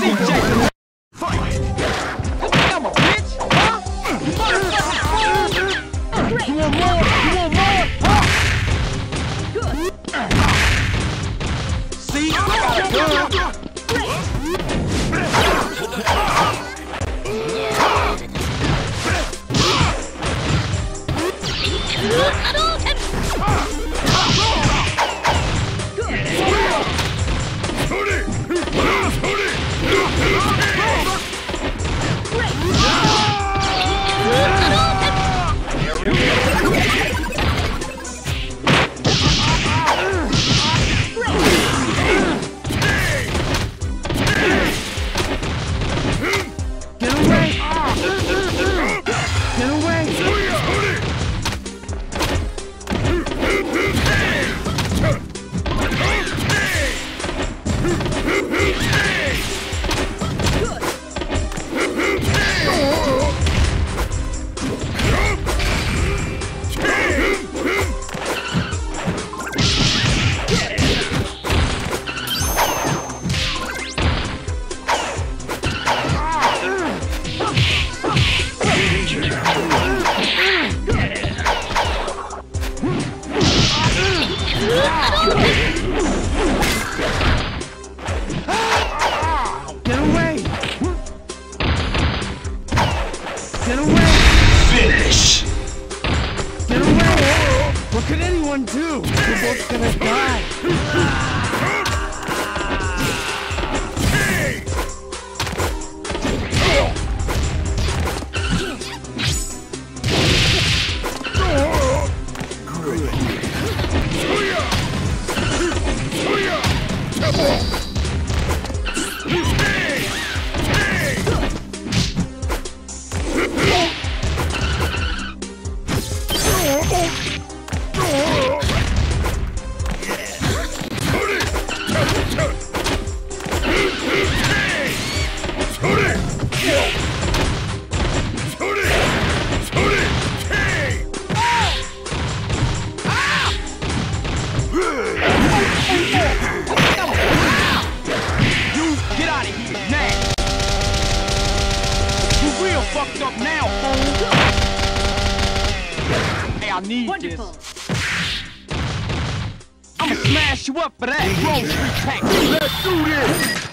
DJ Get anyone do? We're both gonna die. Need Wonderful. this. I'ma smash you up for that grocery pack. Let's do this!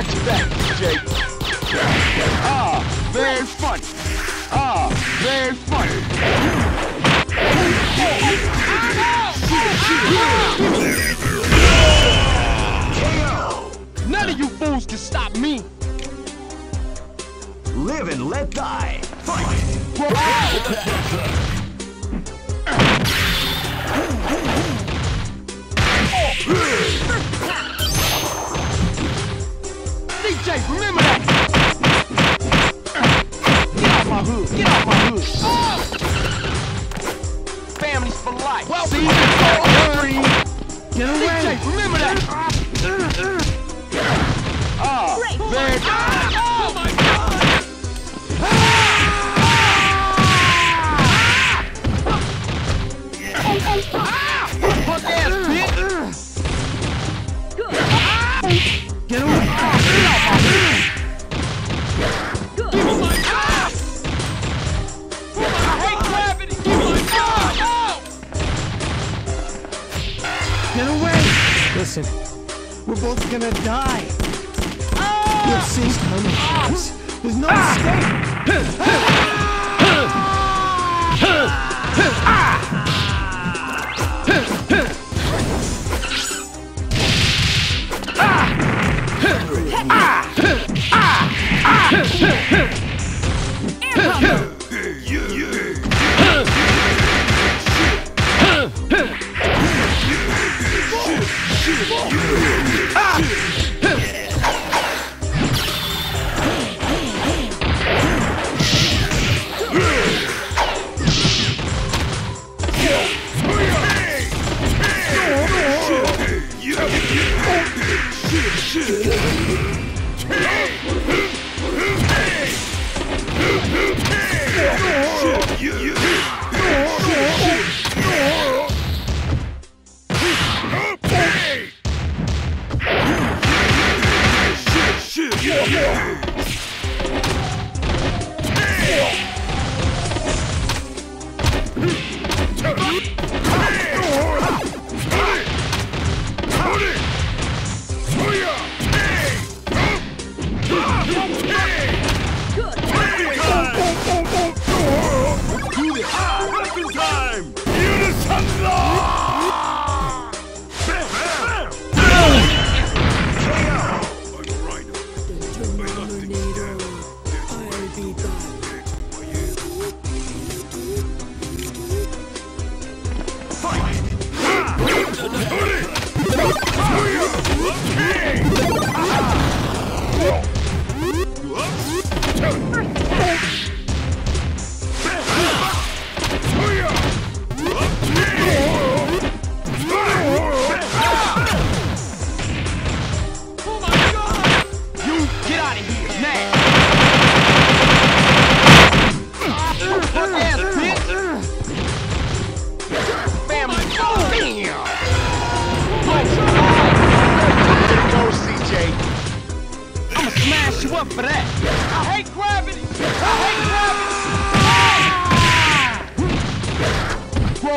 Your back, Jake. Ah, very funny. Ah, very funny. None of you fools can stop me. Live and let die! DJ, Oh my God! Ass bitch! Get away! Get away! Listen, we're both gonna die. You'll see coming. There's no escape. Yeah!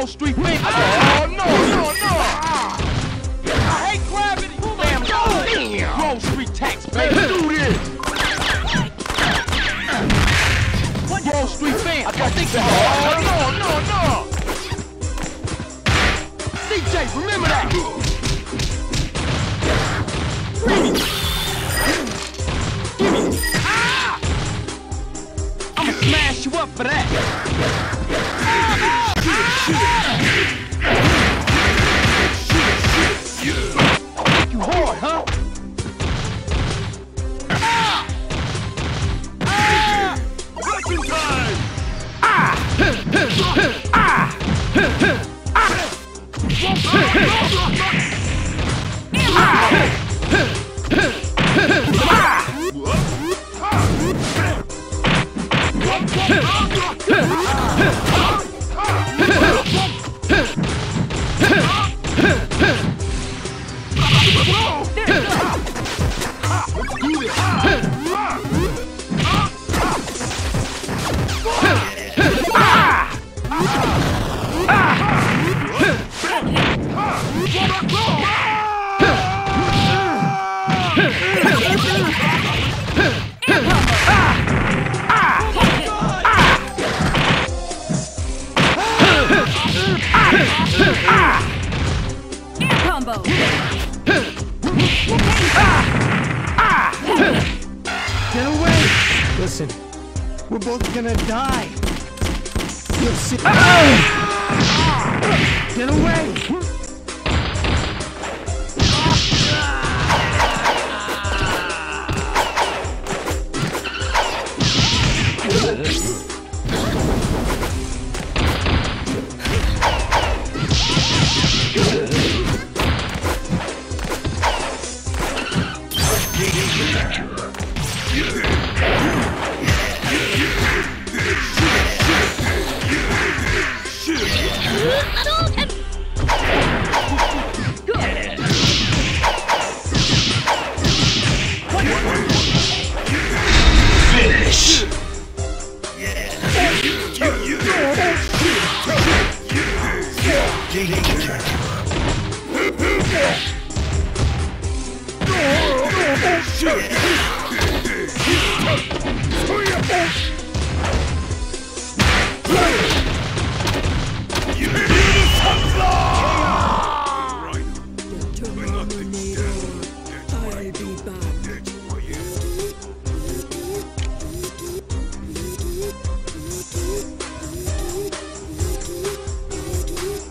Wall Street Big. Oh no, no, no! I hate gravity. Bam, bam. Wall Street tax, baby. Do this. Wall Street fam. I got think so. Oh no, no, no! CJ, remember that. Give me. Give Ah! I'ma smash you up for that. Listen, we're both gonna die. You'll see. Get away! Finish. Shit!